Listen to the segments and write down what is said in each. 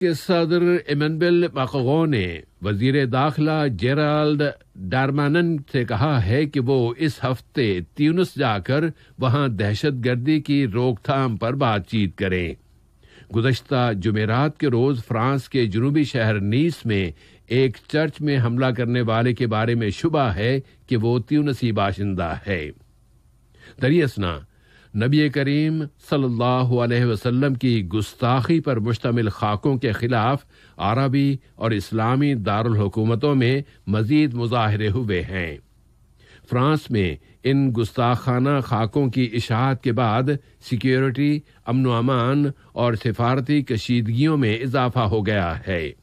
के सदर इमनबिल मकगो ने वज़ीर दाखिला जेराल्ड डारमानन से कहा है कि वो इस हफ़्ते त्यूनस जाकर वहाँ दहशत गर्दी की रोकथाम पर बातचीत करें। गुजश्ता जुमेरात के रोज फ्रांस के जनूबी शहर नीस में एक चर्च में हमला करने वाले के बारे में शुबा है कि वो त्यूनसी बाशिंदा है। दरियसना नबी करीम सल्लल्लाहु अलैहि वसल्लम की गुस्ताखी पर मुश्तमिल खाकों के खिलाफ अरबी और इस्लामी दारुल हुकूमतों में मजीद मुजाहरे हुए हैं। फ्रांस में इन गुस्ताखाना खाकों की इशाहत के बाद सिक्योरिटी, अमन अमान और सिफारती कशीदगियों में इजाफा हो गया है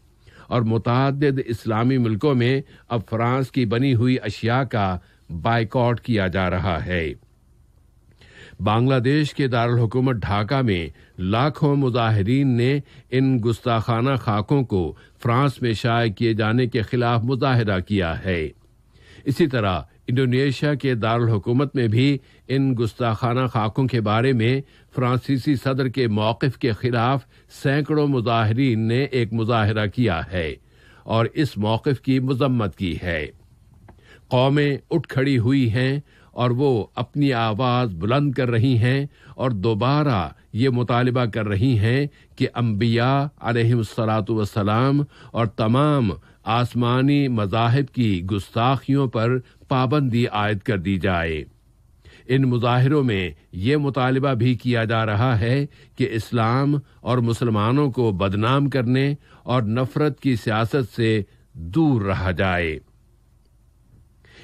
और मुतद इस्लामी मुल्कों में अब फ्रांस की बनी हुई अशिया का बाइकआउट किया जा रहा है। बांग्लादेश के दारकूमत ढाका में लाखों मुजाहरीन ने इन गुस्ताखाना खाकों को फ्रांस में शाये किए जाने के खिलाफ मुजाहरा किया है। इसी तरह इंडोनेशिया के दारकूमत में भी इन गुस्ताखाना खाकों के बारे में फ्रांसीसी सदर के मौकफ के खिलाफ सैकड़ों मुजाहरीन ने एक मुजाहरा किया है और इस मौकफ की मजम्मत की है। कौमें उठ खड़ी हुई हैं और वो अपनी आवाज़ बुलंद कर रही हैं और दोबारा ये मुतालबा कर रही हैं कि अम्बिया सलाम और तमाम आसमानी मजाहब की गुस्ताखियों पर पाबंदी आयद कर दी जाए। इन मुजाहिरों में ये मुतालबा भी किया जा रहा है कि इस्लाम और मुसलमानों को बदनाम करने और नफरत की सियासत से दूर रहा जाए।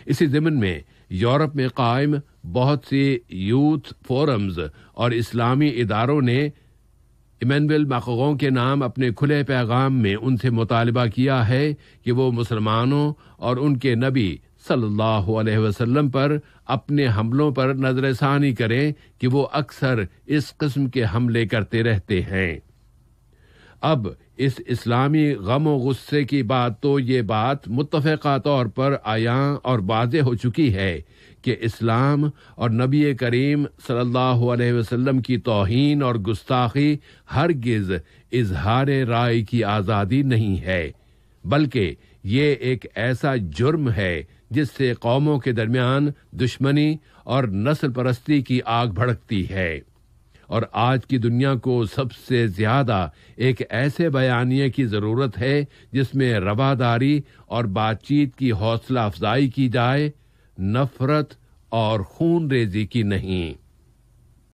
इसी जिमन में यूरोप में कायम बहुत से यूथ फोरम्स और इस्लामी इदारों ने इमैनुअल मकगों के नाम अपने खुले पैगाम में उनसे मुतालबा किया है कि वो मुसलमानों और उनके नबी सल्लल्लाहु अलैहि वसल्लम पर अपने हमलों पर नजरसानी करें कि वो अक्सर इस किस्म के हमले करते रहते हैं। अब इस इस्लामी गम गुस्से की बात तो ये बात मुतफ़ा तौर पर आया और वाज हो चुकी है कि इस्लाम और नबी करीम सल्लल्लाहु अलैहि वसल्लम की तोहीन और गुस्ताखी हरगिज इजहार राय की आज़ादी नहीं है, बल्कि ये एक ऐसा जुर्म है जिससे कौमों के दरमियान दुश्मनी और नस्ल परस्ती की आग भड़कती है। और आज की दुनिया को सबसे ज़्यादा एक ऐसे बयानिए की ज़रूरत है जिसमें रवादारी और बातचीत की हौसला अफजाई की जाए, नफरत और खून रेजी की नहीं।